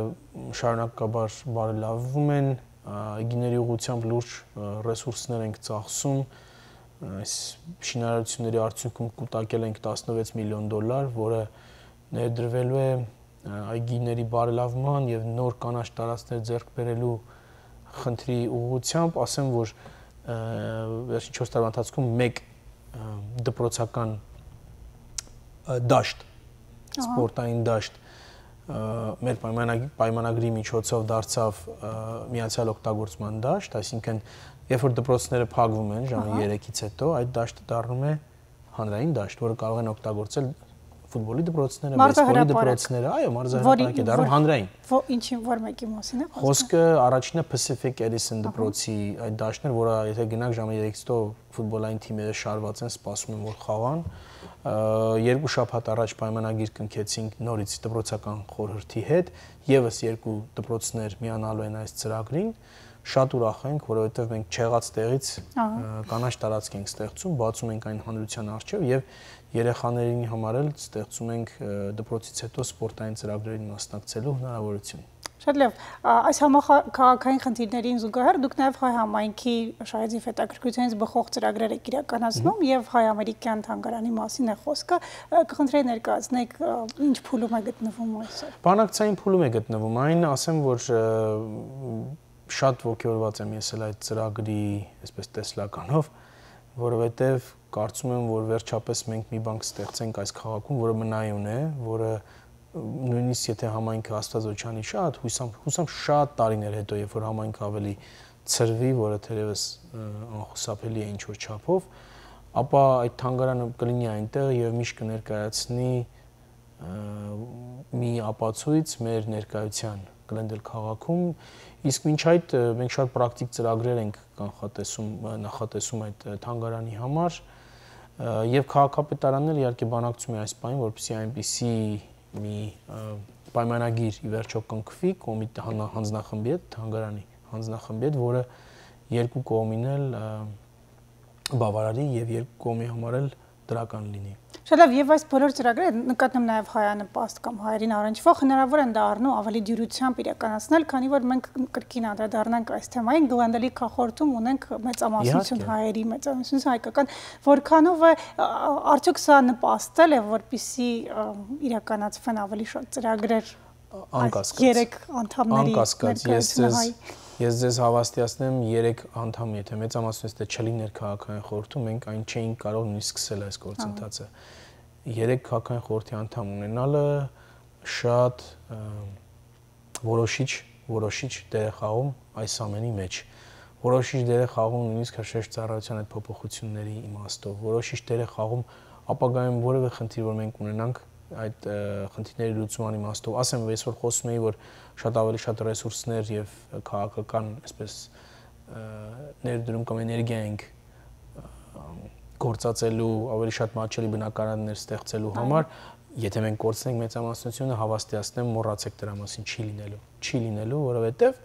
շարունակաբար բարելավվում են, գիների ուղությամբ լուրջ ռեսուրսներ ենք ծախսում այս շինարարությունների արդյունքում կուտակել ենք 16 միլիոն դոլար, որը ներդրվելու է այգիների բարելավման եւ նոր կանաչ տարածքներ ձեռք բերելու խնդրի ուղղությամբ ասեմ, որ վերջին 4 տարվա ընթացքում մեկ դպրոցական դաշտ սպորտային դաշտ մեր պայմանագրի միջոցով դարձավ միացյալ օգտագործման դաշտ, այսինքն երբ որ դպրոցները փակվում են ժամը 3-ից հետո, այդ դաշտը դառնում է հանրային դաշտ, որը կարող են օգտագործել ֆուտբոլի դպրոցները, բեյսբոլի դպրոցները, այո, մարզահրապարակ է դառնում հանրային։ Ինչին որ մեկի մասին է խոսքը։ Խոսքը առաջինը Pacific Edison դպրոցի այդ դաշտն էր, որը եթե գնաք ժամը 3-ից հետո ֆուտբոլային թիմերը շարված են, սպասում են որ խաղան, երկու շաբաթ առաջ պայմանագիր կնքեցինք նորից դպրոցական խորհրդի հետ, եւս երկու դպրոցներ միանալու են այս ծրագրին շատ ուրախ ենք, որովհետև մենք չեղած տեղից կանաչ տարածք ենք ստեղծում, բացում ենք այն հանրության առջև եւ երեխաներին համար էլ ստեղծում ենք դպրոցից հետո սպորտային ծրագրերին մասնակցելու հնարավորություն։ Շատ լավ։ Այս համախաղաքային խնդիրներին զուգահեռ դուք նաև հայ համայնքի շահեցի հետաքրքրությունից բխող ծրագրեր եք իրականացնում եւ հայ-ամերիկյան թանգարանի մասին է խոսքը։ Կխնդրեի ներկայացնեք ինչ փուլում է գտնվում այսօր։ Բանակցային փուլում է գտնվում։ Այն ասեմ, որ շատ ողջորված եմ ես էլ այդ ծրագրի, այսպես տեսլականով, որովհետեւ կարծում եմ, որ վերջապես մենք մի բան կստեղծենք այս քաղաքում, որը մնայուն է, որը նույնիսկ եթե համայնքը Աստվածոչանի շատ հույսամ հույսամ շատ տարիներ հետո երբ որ համայնքը ավելի ծրվի, որը թերևս անխուսափելի է ինչ որ չափով, ապա այդ թանգարանը կլինի այնտեղ եւ միշտ կներկայացնի մի ապացույց մեր ներկայության Գլենդել քաղաքում իսկ մինչ այդ մենք շատ պրակտիկ ծրագրեր ենք կանխատեսում նախատեսում այդ թանգարանի համար եւ քաղաքապետարանն էլ իհարկե բանակցում է այս բանին որպեսզի այնպիսի մի պայմանագիր ի վերջո կնքվի կոմիտե հանձնախմբի հետ, հանգարանի հանձնախմբի հետ, որը երկու կողմին էլ բավարարի եւ երկու կողմի համար էլ դրական լինի։ Շատ լավ, եւ այս բոլոր ծրագրերը նկատնում նաեւ հայանպաստ կամ հայերին առնչվող հնարավոր են դառնում ավելի դյուրությամբ իրականացնել, քանի որ մենք կրկին անդրադառնանք այս թեմային գլանդալի քախորտում ունենք մեծամասնություն հայերի, մեծամասնություն հայկական, որքանով է արդյոք սա նպաստել է, որպիսի իրականացվեն ավելի շատ ծրագրեր անկասկած։ Երեք անդամների անկասկած ես ձեզ Ես ձեզ հավաստիացնեմ 3 անդամ, եթե մեծամասնից դե չլիներ քաղաքային խորհրդում, մենք այն չէինք կարող նույնիսկ սկսել այս գործընթացը։ 3 քաղաքային խորհրդի անդամ ունենալը շատ որոշիչ որոշիչ դեր է խաղում այս ամենի մեջ որոշիչ դեր է խաղում նույնիսկ հրշեջ ծառայության այդ փոփոխությունների իմաստով որոշիչ դեր է խաղում ապագայում որևէ խնդիր որ մենք ունենանք այդ խնդիրների լուծման իմաստով ասեմ ես որ խոսում էի որ շատ ավելի շատ ռեսուրսներ եւ քաղաքական այսպես ներդրում կամ էներգիա ենք գործածելու ավելի շատ մատչելի բնակարաններ ստեղծելու համար եթե մենք կորցնենք մեծամասնությունը հավաստիացնեմ մոռացեք դրա մասին չի լինելու չի լինելու որովհետեւ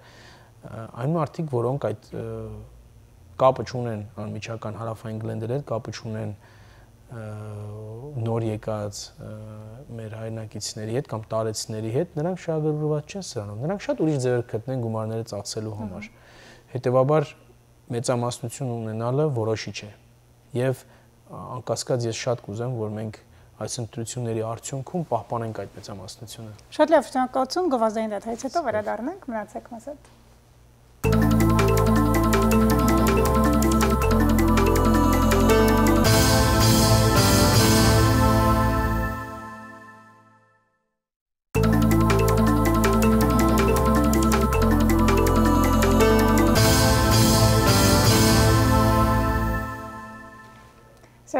այն մարդիկ որոնք այդ կապը չունեն անմիջական հարավային գլենդեր հետ կապը չունեն նոր եկած մեր հայրենակիցների հետ կամ տարեցների հետ նրանք շահագրգռված չեն սրանով նրանք շատ ուրիշ ձևեր գտնեն գումարները ծախսելու համար հետեւաբար մեծամասնություն ունենալը որոշիչ է եւ անկասկած ես շատ կուզեմ որ մենք այս ընտրությունների արդյունքում պահպանենք այդ մեծամասնությունը շատ լավ շնորհակալություն գովազդային դաթայից հետո վերադառնանք մնացեք մեզ հետ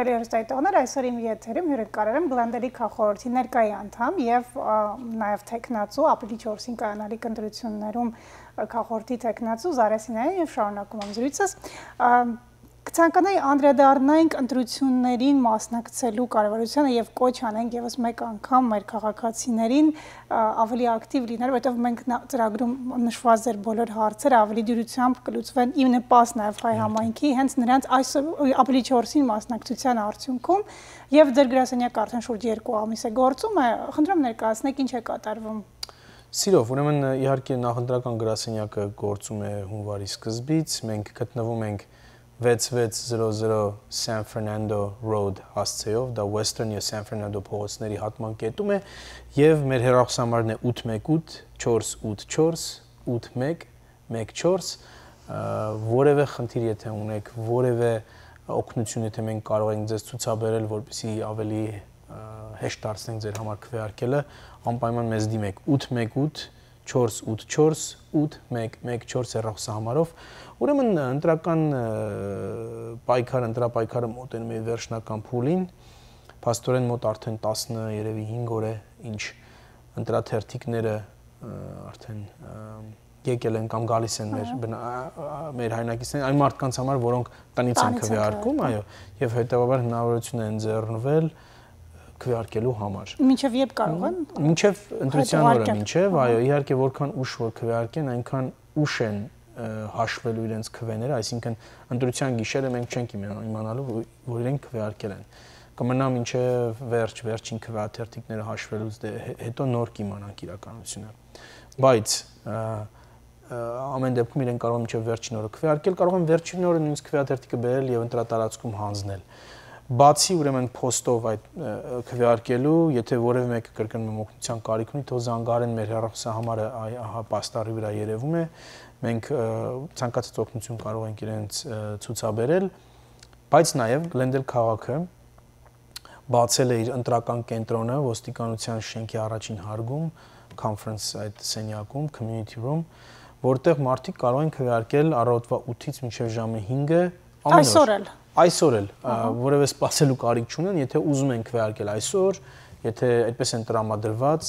Սիրելի հերոստայտողներ, այսօր իմ եթերում հյուրընկալել Գլանդելի քաղաքորդի ներկայի անդամ եւ նաեւ տեխնացու ապրիլի 4-ին կայանալի կնդրություններում քաղաքորդի տեխնացու Զարեսինային եւ շարունակում եմ զրույցս Կցանկանայի անդրադառնայինք ընտրություններին մասնակցելու կարևորությանը եւ կոչ անենք եւս մեկ անգամ մեր քաղաքացիներին ավելի ակտիվ լինել, որովհետեւ մենք ծրագրում նշված էր բոլոր հարցերը ավելի դյուրությամբ կլուծվեն իմ նպաստ նաեւ հայ համայնքի հենց նրանց այս ապրիլի 4-ին մասնակցության արդյունքում եւ ձեր գրասենյակը արդեն շուրջ 2 ամիս է գործում է, խնդրեմ ներկայացնեք ինչ է կատարվում Սիրով, ուրեմն իհարկե նախընտրական գրասենյակը գործում է հունվարի սկզբից, մենք գտնվում ենք 6600 San Fernando Road հասցեով, դա Western եւ San Fernando փողոցների հատման կետում է եւ մեր հեռախոսամարն է 818 484 81 1-4 որևէ խնդիր եթե ունեք, որևէ օգնություն եթե մենք կարող ենք ձեզ ցուցաբերել, որպեսզի ավելի հեշտ դարձնենք ձեր համար քվեարկելը, անպայման մեզ դիմեք 818 484 8114 հեռախոսահամարով։ Ուրեմն ընտրական պայքարը, ընտրապայքարը մոտենում է վերջնական փուլին։ Փաստորեն մոտ արդեն 10 երևի 5 օր է, ինչ ընտրաթերթիկները արդեն եկել են կամ գալիս են մեր մեր հայնակիցներին այն մարդկանց համար, որոնք տնից են քվեարկում, այո, եւ հետեւաբար հնարավորություն է ընձեռնվել քվեարկելու համար։ Մինչև երբ կարող են։ Մինչև ընտրության օրը, մինչև, այո, իհարկե որքան ուշ որ քվեարկեն, այնքան ուշ են հաշվելու իրենց քվեները, այսինքն ընտրության գիշերը մենք չենք իմանալու, որ իրենք քվեարկել են կմնա մինչև վերջ, վերջին քվեաթերթիկները հաշվելուց դե հետո նոր կիմանանք իրականությունը։ Բայց ամեն դեպքում իրեն կարող մինչև վերջին օրը քվեարկել, կարող են վերջին օրը նույնիսկ քվեաթերթիկը բերել եւ ընտրատարածքում հանձնել։ Բացի ուրեմն post-ով այդ քվեարկելու, եթե որևէ մեկը կրկնում օգնության կարիք ունի, թող զանգարեն մեր հեռախոսահամարը, ահա պաստարի վրա երևում է մենք ցանկացած օգնություն կարող ենք իրենց ցուցաբերել, բայց նաև Գլենդել քաղաքը բացել է իր ընտրական կենտրոնը ոստիկանության շենքի առաջին հարգում, conference այդ սենյակում, community room, որտեղ մարդիկ կարող են քվեարկել առավոտվա 8-ից մինչև ժամը 5-ը ամեն օր։ Այսօր էլ։ Այսօր էլ, որևէ սпасելու կարիք չունեն, եթե ուզում են քվեարկել այսօր, եթե այդպես են տրամադրված,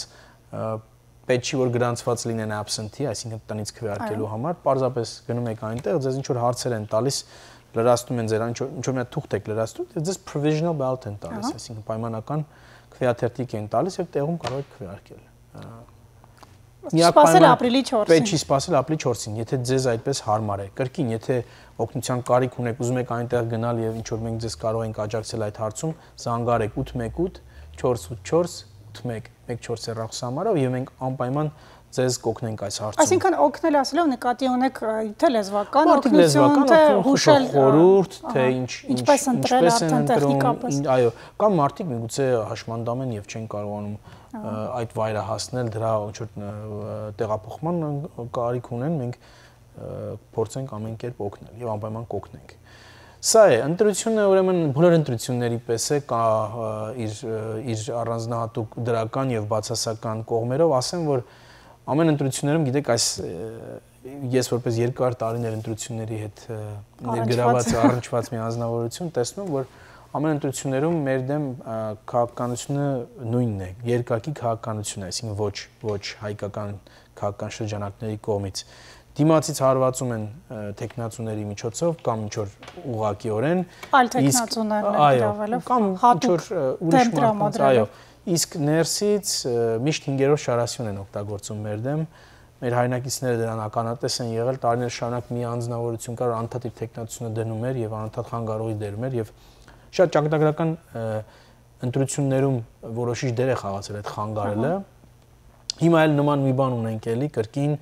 պետք չի որ գրանցված լինեն absentee, այսինքն տնից քվեարկելու համար, parzapes գնում եք այնտեղ, ձեզ ինչ որ հարցեր են տալիս, լրացնում են ձեր ինչ որ ինչ որ մի հատ թուղթ եք լրացնում, եւ ձեզ provisional ballot են տալիս, այսինքն պայմանական քվեաթերթիկ են տալիս եւ տեղում կարող եք քվեարկել Սպասել ապրիլի 4-ին։ Պետք չի սպասել ապրիլի 4-ին, եթե ձեզ այդպես հարմար է։ Կրկին, եթե օգնության կարիք ունեք, ուզում եք այնտեղ գնալ եւ ինչ որ մենք ձեզ կարող ենք աջակցել այդ հարցում, զանգարեք 818 484 81 14 հեռախոսահամարով եւ մենք անպայման ձեզ կօգնենք այս հարցում։ Այսինքն օգնել ասելով նկատի ունեք թե լեզվական օգնություն, թե հուշել խորուրդ, թե ինչ ինչպես ընտրել արդեն տեխնիկապես։ Այո, կամ մարդիկ միգուցե հաշմանդամ են եւ չեն կարողանում այդ վայրը հասնել դրա ինչ որ տեղափոխման կարիք ունեն, մենք փորձենք ամեն կերպ օգնել եւ անպայման կօգնենք։ Սա է ընտրությունը ուրեմն բոլոր ընտրությունների պես է կա իր իր առանձնահատուկ դրական եւ բացասական կողմերով, ասեմ որ ամեն ընտրություններում գիտեք այս ես որպես երկար տարիներ ընտրությունների հետ ներգրաված առնչված մի անznավորություն տեսնում որ ամեն ընտրություններում մեր դեմ քաղաքականությունը նույնն է, երկակի քաղաքականություն է, այսինքն ոչ ոչ հայկական քաղաքական շրջանակների կողմից դիմացից հարվածում են տեխնացուների միջոցով կամ ինչ որ ուղակիորեն այլ տեխնացուներն են գրավելով կամ ինչ որ ուրիշ մարդկանց այո իսկ ներսից միշտ 5-րդ շարասյուն են օգտագործում մեր դեմ մեր հայրենակիցները դրան ականատես են եղել տարիներ շարունակ մի անձնավորություն կար անդադիր տեխնացությունը դնում էր եւ անընդհատ խանգարողի դերում էր եւ շատ ճակատագրական ընտրություններում որոշիչ դեր է խաղացել այդ խանգարելը։ Հիմա էլ նման մի բան ունենք էլի կրկին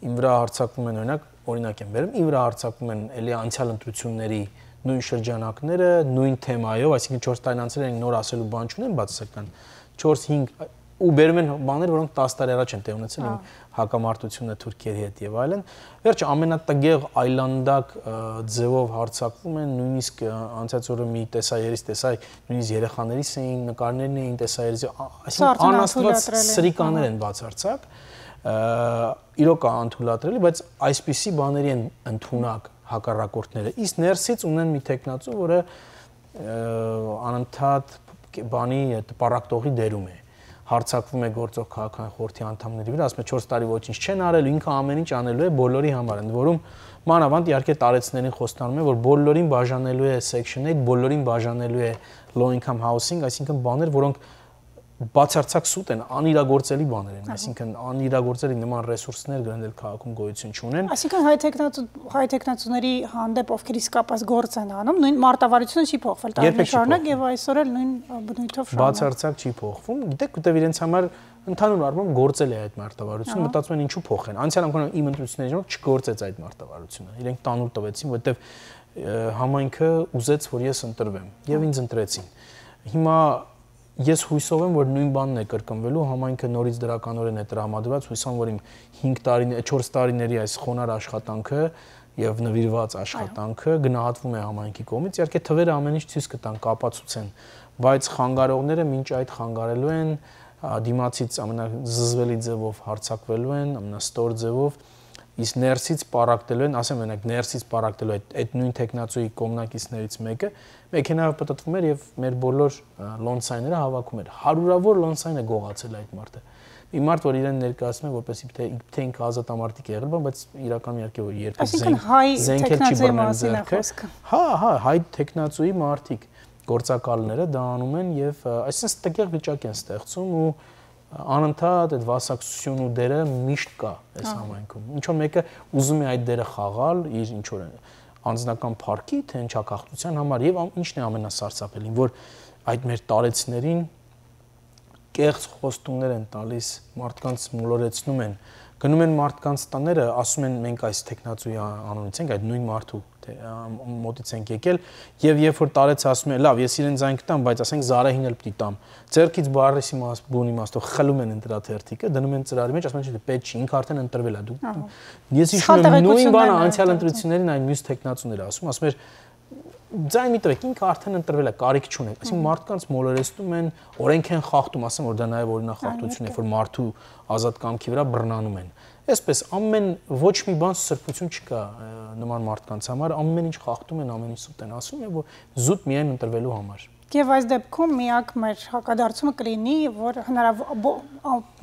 իմ վրա հարցակվում են օրինակ օրինակ եմ վերում, իմ վրա հարցակվում են էլի անցյալ ընտրությունների նույն շրջանակները, նույն թեմայով, այսինքն 4 տարին անցել են նոր ասելու բան չունեն բացասական 4-5 ու բերում են բաներ, որոնք 10 տարի առաջ են տեղ ունեցել իմ հակամարտությունը Թուրքիայի հետ եւ այլն։ Վերջը ամենատգեղ այլանդակ ձևով հարցակվում են, նույնիսկ անցած օրը մի տեսայերից տեսայ, նույնիսկ երեխաներիս էին նկարներն էին տեսայերից, այսինքն անաստված սրիկաներ են բացարձակ իրոք անթույլատրելի, բայց այսպիսի բաների են ընդունակ հակառակորդները։ Իսկ ներսից ունեն մի տեխնացու, որը անընդհատ բանի պարակտողի դերում է հարցակվում է գործող քաղաքական խորհրդի անդամների վրա, ասում է 4 տարի ոչինչ չեն արել, ինքը ամեն ինչ անելու է բոլորի համար, ընդ որում մանավանդ իհարկե տարեցներին խոստանում է, որ բոլորին բաժանելու է section 8, բոլորին բաժանելու է low income housing, այսինքն բաներ, որոնք բացարձակ սուտ են, անիրագործելի բաներ են, այսինքն անիրագործելի նման ռեսուրսներ գնել քաղաքում գոյություն չունեն։ Այսինքն հայ տեխնացու հայ տեխնացուների հանդեպ ովքեր իսկապես գործ են անում, նույն մարտավարությունը չի փոխվել տարիներ շարունակ եւ այսօր էլ նույն բնույթով շարունակ։ Բացարձակ չի փոխվում։ Գիտեք, որտեվ իրենց համար ընդհանուր առմամբ գործել է այդ մարտավարությունը, մտածում են ինչու փոխեն։ Անցյալ անգամ իմ ընտրությունների ժամանակ չգործեց այդ մարտավարությունը։ Իրենք տանուլ տվեցին, որտեվ համայնքը ուզեց, որ ես ընտրվեմ եւ ինձ ընտրեցին։ Հիմա ես հույսով եմ, որ նույն բանն է կրկնվելու, համայնքը նորից դրականորեն է տրամադրված, հույսամ որ իմ 5 տարի, 4 տարիների այս խոնար աշխատանքը եւ նվիրված աշխատանքը գնահատվում է համայնքի կողմից։ Իհարկե թվերը ամեն ինչ ցույց կտան, կապացուցեն, բայց խանգարողները մինչ այդ խանգարելու են դիմացից ամենազզվելի ձևով հարցակվելու են, ամենաստոր ձևով իսկ ներսից պարակտելու են, ասեմ մենակ ներսից պարակտելու այդ այդ նույն տեխնացուի կոմնակիցներից մեկը մեքենայով պատտվում էր եւ մեր բոլոր լոնսայները հավաքում էր։ Հարյուրավոր լոնսայն է գողացել այդ մարդը։ Մի մարդ, որ իրեն ներկայացնում է որպես իբթե իբթե ինքը ազատամարտիկ եղել, բայց իրականում իհարկե որ երբեք զենք զենքեր չի բռնել ձեռքը։ Հա, հա, հայ տեխնացուի մարդիկ գործակալները դա անում են եւ այսինքն տեղ վիճակ են ստեղծում ու անընդհատ այդ վասակցությունը դերը միշտ կա այս համայնքում։ Ինչ որ մեկը ուզում է այդ դերը խաղալ իր ինչ որ անձնական парքի թե հնչակախտության համար եւ ինչն է ամենասարսափելին, որ այդ մեր տարեցներին կեղծ խոստումներ են տալիս, մարդկանց մոլորեցնում են, գնում են մարդկանց տները, ասում են մենք այս տեխնացուի անունից ենք, այդ նույն մարդու մոտից ենք եկել եւ երբ որ տարեց ասում է լավ ես իրեն ձայն կտամ բայց ասենք զարահին էլ պիտի տամ ձերքից բարեսի մաս բուն իմաստով խլում են ընտրա թերթիկը դնում են ծրարի մեջ ասում են չէ պետք չի ինքը արդեն ընտրվել է դու ես հիշում եմ նույն բանը անցյալ ընտրություններին այն մյուս տեխնացուները ասում ասում էր ձայն մի տվեք ինքը արդեն ընտրվել է կարիք չունի այսինքն մարդկանց մոլորեստում են օրենք են խախտում ասեմ որ դա նաև օրինախախտություն է որ մարդու ազատ կամքի վրա բռնանում են Այսպես ամեն ոչ մի բան սրբություն չկա նման մարդկանց համար, ամեն ինչ խախտում են, ամեն ինչ սուտ են ասում եւ զուտ միայն ընտրվելու համար։ Եվ այս դեպքում միակ մեր հակադարձումը կլինի, որ հնարավոր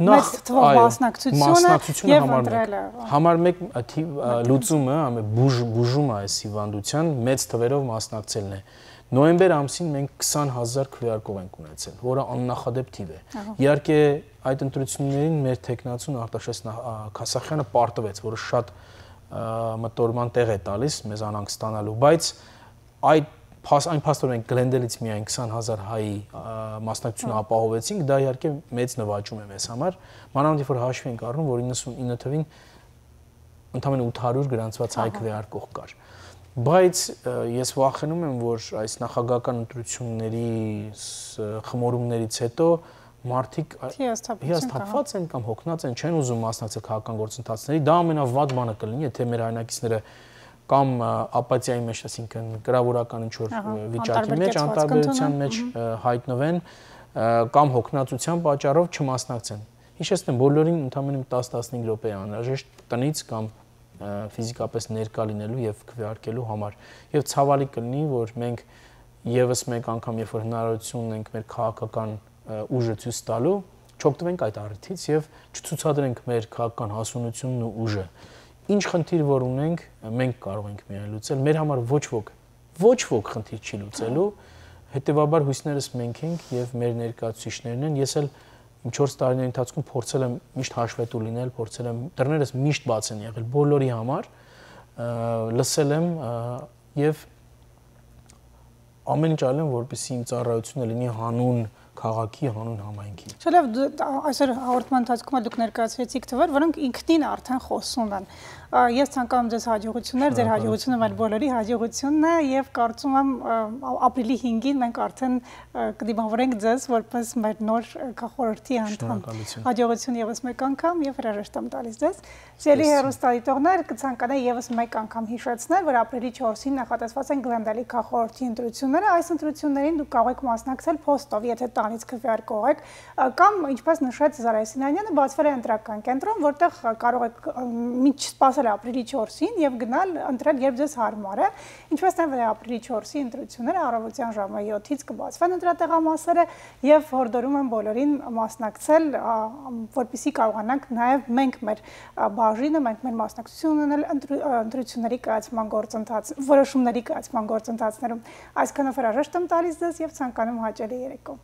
մեծ թվով մասնակցությունը եւ ընտրելը։ Համար 1 լուծումը, բուժ բուժումը այս հիվանդության մեծ թվերով մասնակցելն է։ Նոյեմբեր ամսին մենք 20000 քվեարկող ենք ունեցել, որը աննախադեպ թիվ է։ Իհարկե այդ ընտրություններին մեր տեխնացուն Արտաշես Քասախյանը պարտվեց, որը շատ մտորման տեղ է տալիս մեզ անանք ստանալու, բայց այդ փաս այն փաստորեն մենք գլենդելից միայն 20000 հայի մասնակցությունը ապահովեցինք, դա իհարկե մեծ նվաճում է մեզ համար։ Մանավանդ որ հաշվի ենք առնում, որ 99 թվին ընդամենը 800 գրանցված հայ քվեարկող կար։ Բայց ես վախենում եմ, որ այս նախագահական ընտրությունների խմորումներից հետո մարդիկ հիասթափված են կամ հոգնած են, չեն ուզում մասնակցել քաղաքական գործընթացների, դա ամենավատ բանը կլինի, եթե մեր հայնակիցները կամ ապաթիայի մեջ, ասինքն գրավորական ինչ որ վիճակի մեջ, անտարբերության մեջ հայտնվեն կամ հոգնածության պատճառով չմասնակցեն։ Հիշեցնեմ, բոլորին ընդամենը 10-15 րոպե անհրաժեշտ տնից կամ ֆիզիկապես ներկա լինելու եւ քվեարկելու համար։ Եվ ցավալի կլինի, որ մենք եւս մեկ անգամ, երբ որ հնարավորություն ունենք մեր քաղաքական ուժը ցույց տալու, չօգտվենք այդ առիթից եւ չցուցադրենք մեր քաղաքական հասունությունն ու ուժը։ Ինչ խնդիր որ ունենք, մենք կարող ենք միայն լուծել։ Մեր համար ոչ ոք ոչ ոք խնդիր չի լուծելու։ Հետևաբար հույսներս մենք ենք եւ մեր ներկայացուցիչներն են։ Ես էլ իմ 4 տարիների ընթացքում փորձել եմ միշտ հաշվետու լինել, փորձել եմ դռներս միշտ բաց են եղել բոլորի համար, լսել եմ եւ ամեն ինչ արել եմ, որպեսզի իմ ծառայությունը լինի հանուն քաղաքի հանուն համայնքի։ Շատ լավ, այսօր հաղորդման ընթացքում դուք ներկայացրեցիք թվեր, որոնք ինքնին արդեն խոսում են ես ցանկանում ձեզ հաջողություններ, ձեր հաջողությունը մեր բոլորի հաջողությունն է եւ կարծում եմ ապրիլի 5-ին մենք արդեն կդիմավորենք ձեզ որպես մեր նոր քաղաքորդի անդամ։ Հաջողություն եւս մեկ անգամ եւ հրաժեշտ եմ տալիս ձեզ։ Սիրելի հերոստատիտողներ, կցանկանայի եւս մեկ անգամ հիշեցնել, որ ապրիլի 4-ին նախատեսված են Գլենդալի քաղաքորդի ընտրությունները։ Այս ընտրություններին դուք կարող եք մասնակցել փոստով, եթե տանից քվեարկող եք, կամ ինչպես նշեց Զարայ Սինանյանը, բացվել է ընտրական կենտրոն, որտեղ կարող եք ոչ սպաս սպասել ապրիլի 4-ին եւ գնալ ընտրել երբ ձեզ հարմար է։ Ինչպես նաև ապրիլի 4-ի ընտրությունները առավոտյան ժամը 7-ից կբացվեն ընտրատեղամասերը եւ հորդորում եմ բոլորին մասնակցել, որպիսի կարողանանք նաև մենք մեր բաժինը, մենք մեր մասնակցություն ունենալ ընտրությունների կայացման գործընթաց, որոշումների կայացման գործընթացներում։ Այսքանով հրաժեշտ եմ տալիս ձեզ եւ ցանկանում հաճելի երեկո։